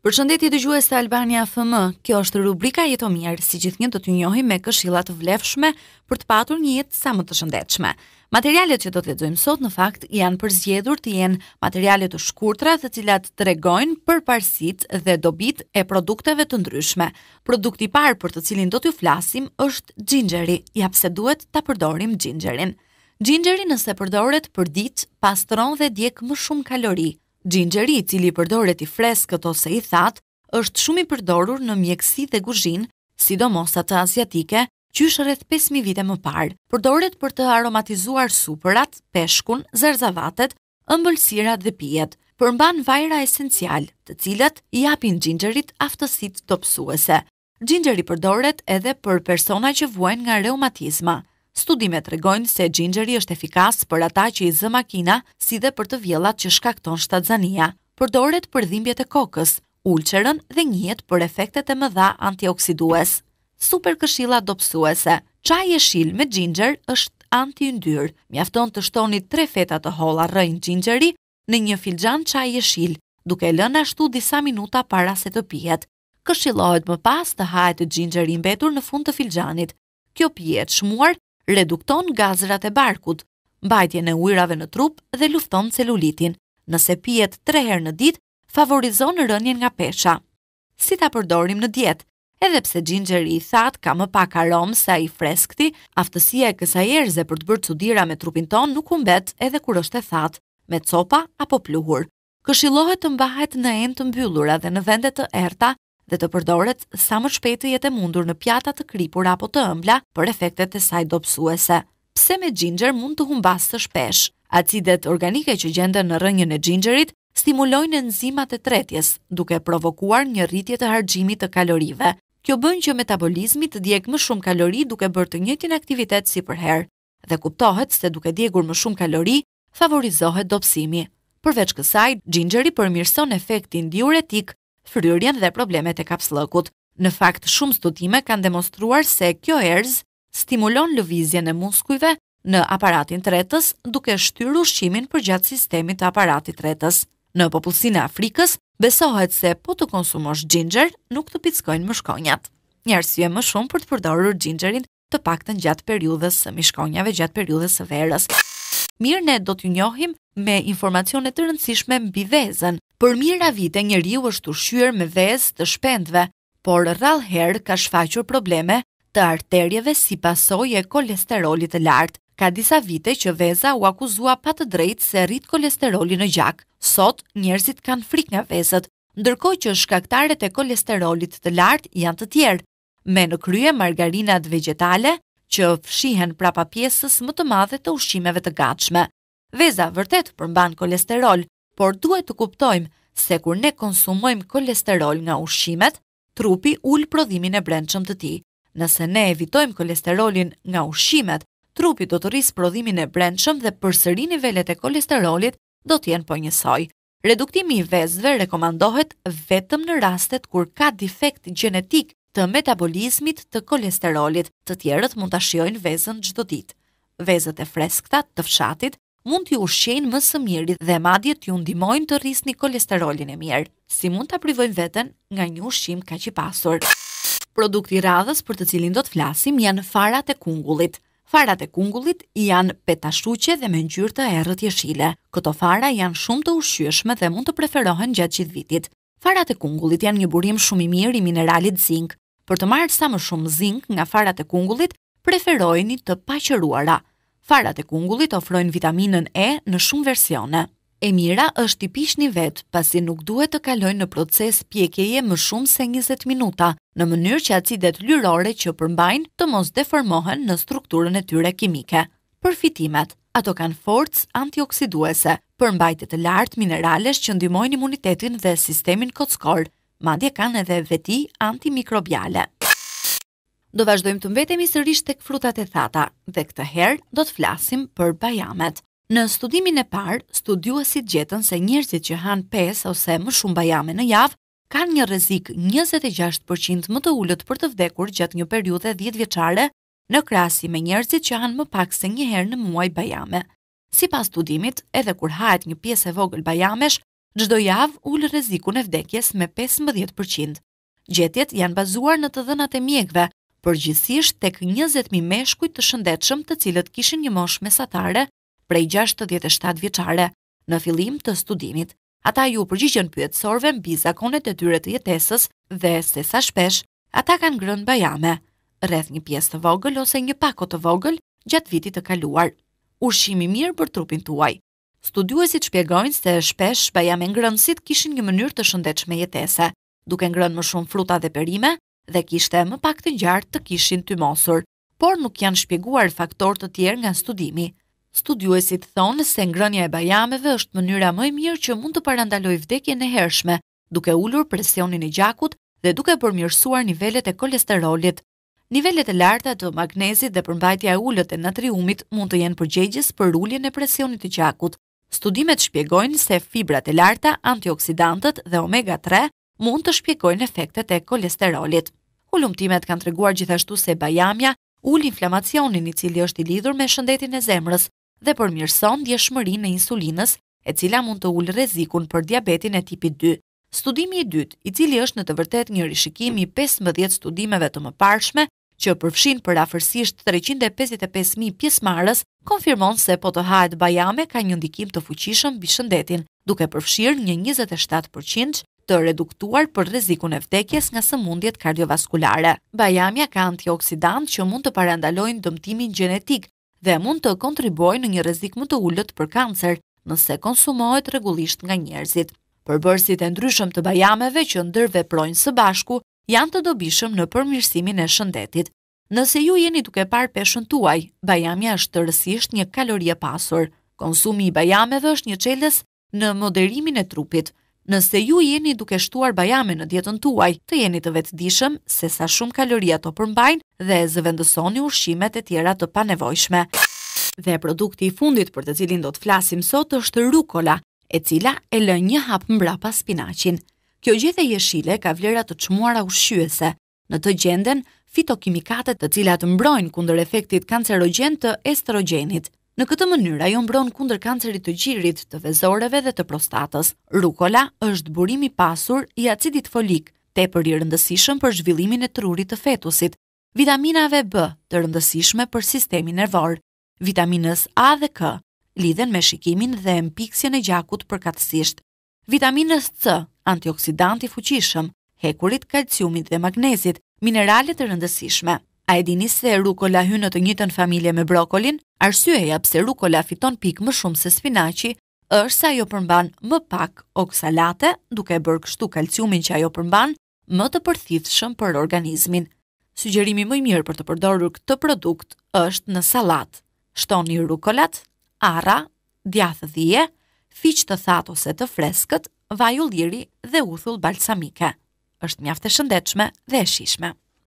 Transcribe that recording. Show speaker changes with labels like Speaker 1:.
Speaker 1: Përshëndetje dëgjues të Albania FM. Kjo është rubrika Jeto mirë, si gjithnjë do t'ju njohim me këshilla të vlefshme për të patur një jetë sa më të shëndetshme. Materialet që do të lexojmë sot në fakt janë përzgjedhur të jenë materiale të shkurtra të cilat tregojnë përparësitë dhe dobitë e produkteve të ndryshme. Produkti i parë për të cilin do t'ju flasim është xhinxheri, ja pse duhet ta përdorim xhinxherin. Xhinxheri nëse përdoret përditë, pastron dhe djeg më shumë kalori. Xhinxheri i cili përdoret i freskët ose i thatë, është shumë i përdorur në mjekësi dhe kuzhinë, sidomos atë aziatike, qysh rreth 5000 vite më parë. Përdoret për të aromatizuar supërat, peshkun, zarzavatet, ëmbëlsirat dhe pijet. Përmban vajra esencialë, të cilat i japin xhinxherit aftësitë dobësuese. Xhinxheri përdoret edhe për persona që vuajnë nga reumatizma. Studimet tregojnë se xhinxheri është efikas për ata që i zë makina si dhe për të vjellat që shkakton shtatzania. Përdoret për dhimbjet e kokës, ulçerën dhe njihet për efektet e mëdha antioksidues. Super këshilla dobësuese. Çaji jeshil me xhinxher është anti-yndyrë. Mjafton të shtoni 3 feta të holla rrënjë xhinxheri në një filxhan çaji jeshil, duke e lënë ashtu disa minuta para se të pihet. Këshillohet më pas të hahet xhinxheri i mbetur në fund të filxhanit. Kjo pije e çmuar redukton gazrat e barkut, mbajtjen e ujërave në trup dhe lufton celulitin. Nëse pihet tre herë në ditë, favorizon rënien nga pesha. Si ta përdorim në dietë? Edhe pse xhinxheri i thatë ka më pak aromë se ai i freskëti, aftësia e kësaj erëze për të bërë çudira me trupin tonë nuk humbet edhe kur është e thatë, me copa apo pluhur. Këshillohet të mbahet në enë të mbyllura dhe në vende të errëta dhe të përdoret sa më shpejt të jetë e mundur në pjata të kripura apo të ëmbla për efektet e saj dobësuese. Pse me xhinxher mund të humbasësh peshë? Acidet organike që gjenden në rrënjën e xhinxherit stimulojnë enzimat e tretjes, duke provokuar një rritje të harxhimit të kalorive. Kjo bën që metabolizmi të djegë më shumë kalori duke bërë të njëjtin aktivitet si përherë. Dhe kuptohet se duke djegur më shumë kalori, favorizohet dobësimi. Përveç kësaj, xhinxheri përmirëson efektin diuretik, fryrjen dhe problemet e kapsllëkut. Në fakt, shumë studime kanë demonstruar se kjo erëz stimulon lëvizjen e muskujve në aparatin tretës duke shtyrë ushqimin përgjatë sistemit të aparatit tretës. Në popullsinë e Afrikës, besohet se po të konsumosh xhinxher, nuk të pickojnë mushkonjat. Një arsye më shumë për të përdorur xhinxherin të paktën gjatë periudhës së mishkonjave gjatë periudhës së verës. Mirë ne do t'ju njohim me informacione të rëndësishme mbi vezën. Për mijëra vite njeriu është ushqyer me vezë të shpendëve, por rrallë herë ka shfaqur probleme të arterieve si pasojë e kolesterolit të lartë. Ka disa vite që veza u akuzua pa të drejtë se rrit kolesterolin në gjak. Sot njerëzit kanë frikë nga vezët, ndërkohë që shkaktarët e kolesterolit të lartë janë të tjerë, me në krye margarinat vegjetale që fshihen prapa pjesës më të madhe të ushqimeve të gatshme. Veza vërtet përmban kolesterol, por duhet të kuptojmë se kur ne konsumojmë kolesterol nga ushqimet, trupi ul prodhimin e brendshëm të tij. Nëse ne evitojmë kolesterolin nga ushqimet, trupi do të rrisë prodhimin e brendshëm dhe përsëri nivelet e kolesterolit do të jenë po njësoj. Reduktimi i vezëve rekomandohet vetëm në rastet kur ka difekt gjenetik të metabolizmit të kolesterolit, të tjerët mund ta shijojnë vezën çdo ditë. Vezët e freskëta të fshatit mund t'ju ushqejnë më së miri dhe madje t'ju ndihmojnë të rrisni kolesterolin e mirë. Si mund ta privojmë veten nga një ushqim kaq i pasur? Produkti i radhës për të cilin do të flasim janë farat e kungullit. Farat e kungullit janë petashuqe dhe me ngjyrë të errët jeshile. Këto fara janë shumë të ushqyeshme dhe mund të preferohen gjatë gjithë vitit. Farat e kungullit janë një burim shumë i mirë i mineralit zink. Për të marrë sa më shumë zink nga farat e kungullit, preferojini të paqëruara. Farat e kungullit ofrojnë vitaminën E në shumë versione. E mira është t'i piqni vetë, pasi nuk duhet të kalojnë në proces pjekjeje më shumë se njëzet minuta, në mënyrë që acidet lyrore që përmbajnë të mos deformohen në strukturën e tyre kimike. Përfitimet, Ato kanë forcë antioksiduese, përmbajtje të lartë mineralesh që ndihmojnë imunitetin dhe sistemin kockor, madje kanë edhe veti antimikrobiale. Do vazhdojmë të mbetemi sërish tek frutat e thata dhe këtë herë do të flasim për bajamet. Në studimin e parë, studiuesit gjetën se njerëzit që hanë 5 ose më shumë bajame në javë kanë një rrezik 26% më të ulët për të vdekur gjatë një periudhe 10 vjeçare në krahasim me njerëzit që hanë më pak se një herë në muaj bajame. Sipas studimit, edhe kur hahet një pjesë e vogël bajamesh, çdo javë ul rrezikun e vdekjes me 15%. Gjetjet janë bazuar në të dhënat e mjekëve, përgjithësisht tek njëzet mijë meshkuj të shëndetshëm të cilët kishin një moshë mesatare prej gjashtëdhjetë e shtatë vjeçare në fillim të studimit. Ata iu përgjigjën pyetësorëve mbi zakonet e tyre të jetesës dhe se sa shpesh ata kanë ngrënë bajame, rreth një pjesë të vogël ose një pako të vogël gjatë vitit të kaluar. Ushqim i mirë për trupin tuaj. Studiuesit shpjegojnë se shpesh bajamengrënësit kishin një mënyrë të shëndetshme jetese, duke ngrënë më shumë fruta dhe perime dhe kishte më pak të ngjarë të kishin tymosur, por nuk janë shpjeguar faktorë të tjerë nga studimi. Studiuesit thonë se ngrënia e bajameve është mënyra më e mirë që mund të parandalojë vdekjen e hershme, duke ulur presionin e gjakut dhe duke përmirësuar nivelet e kolesterolit. Nivelet e larta të magnezit dhe përmbajtja e ulët e natriumit mund të jenë përgjegjës për uljen e presionit të gjakut, Studimet shpjegojnë se fibrat e larta, antioksidantët dhe omega 3 mund të shpjegojnë efektet e kolesterolit. Hulumtimet kanë treguar gjithashtu se bajamja ul inflamacionin i cili është i lidhur me shëndetin e zemrës dhe përmirëson ndjeshmërinë e insulinës, e cila mund të ulë rrezikun për diabetin e tipit 2. Studimi i dytë, i cili është në të vërtetë një rishikim i pesëmbëdhjetë studimeve të mëparshme, që përfshin përafërsisht treqind e pesëdhjetë e pesë mijë pjesëmarrës, konfirmon se po të hahet bajame ka një ndikim të fuqishëm mbi shëndetin, duke përfshirë një njëzet e shtatë përqind të reduktuar për rrezikun e vdekjes nga sëmundjet kardiovaskulare. Bajamja ka antioksidantë që mund të parandalojnë dëmtimin gjenetik, dhe mund të kontribuojnë në një rrezik më të ulët për kancer nëse konsumohet rregullisht nga njerëzit. Përbërësit e ndryshëm të bajameve që ndërveprojnë së bashku janë të dobishëm në përmirësimin e shëndetit. Nëse ju jeni duke parë peshën tuaj, bajamja është tërësisht një kalori e pasur. Konsumi i bajameve është një çelës në moderimin e trupit. Nëse ju jeni duke shtuar bajame në dietën tuaj, të jeni të vetëdijshëm se sa shumë kalori ato përmbajnë dhe zëvendësoni ushqimet e tjera të panevojshme. Dhe produkti i fundit për të cilin do të flasim sot është rukola, e cila e lë një hap mbrapa spinaqin. Kjo gjethe jeshile ka vlera të çmuara ushqyese, Në të gjenden fitokimikate të cilat mbrojnë kundër efektit kancerogjen të estrogjenit. Në këtë mënyrë ajo mbron kundër kancerit të gjirit, të vezoreve dhe të prostatës. Rukola është burim i pasur i acidit folik, tepër i rëndësishëm për zhvillimin e trurit të fetusit, vitaminave B, të rëndësishme për sistemin nervor, vitaminës A dhe K, lidhen me shikimin dhe mpiksjen e gjakut përkatësisht. vitaminës C, antioksidant i fuqishëm, hekurit, kalciumit dhe magnezit, minerale të rëndësishme. A e dini se rukola hyn në të njëjtën familje me brokolin? Arsyeja pse rukola fiton pikë më shumë se spinaqi është se ajo përmban më pak oksalate, duke e bërë kështu kalciumin që ajo përmban më të përthithshëm për organizmin. Sugjerimi më i mirë për të përdorur këtë produkt është në sallatë. Shtoni rukolat, arra, djathë dhije, fiq të thatë ose të freskët, vaj ulliri dhe uthull balsamike. Është mjaft e shëndetshme dhe e shijshme.